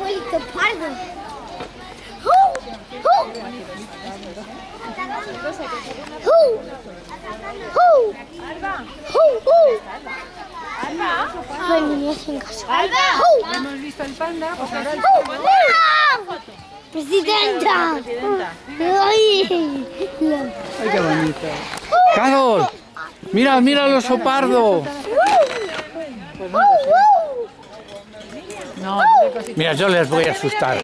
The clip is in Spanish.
leopardo. ¡Hu! ¡Hu! ¡Hu! ¡Hu! ¡Hu! ¡Hu! Ay, niñas en casa. ¡Hu! Hemos visto el panda, pues ahora el ¡Hu! ¡Presidenta! ¡Ay! Ay, qué bonito. Carol, mira, mira el oso pardo. No, Mira, yo les voy a asustar.